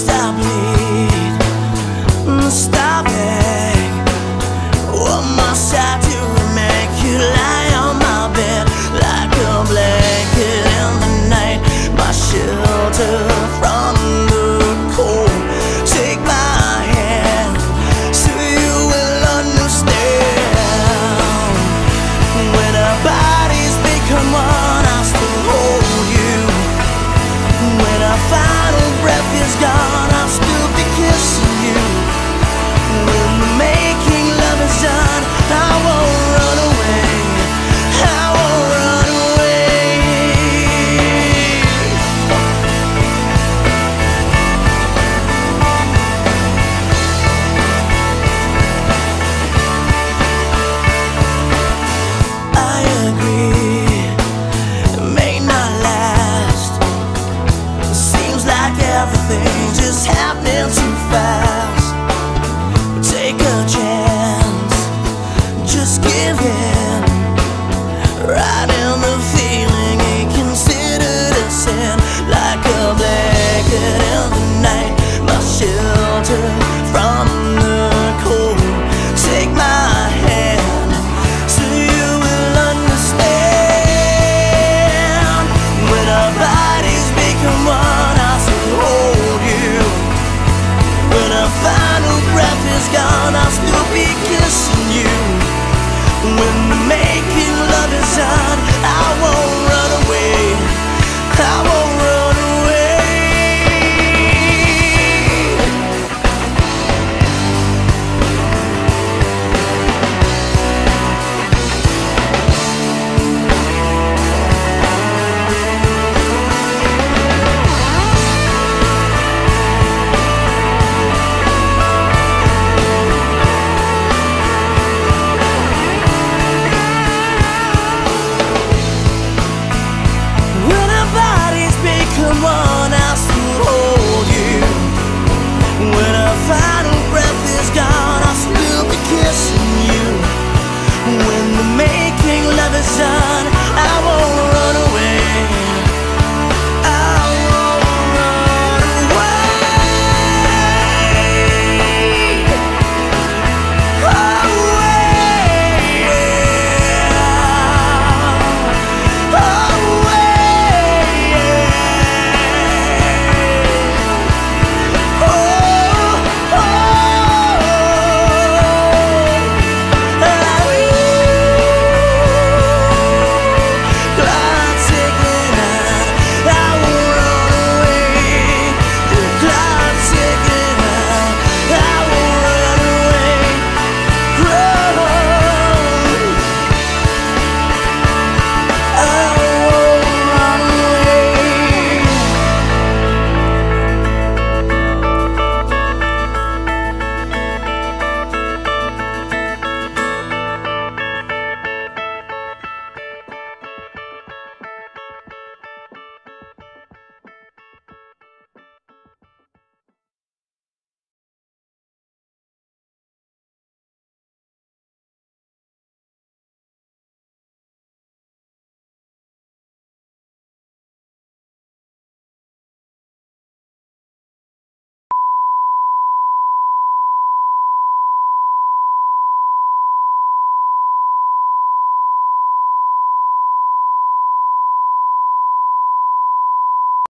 stop me. my final breath is gone, I'll still be kissing you. Will has gone, I'll still be kissing you. When the making love is out.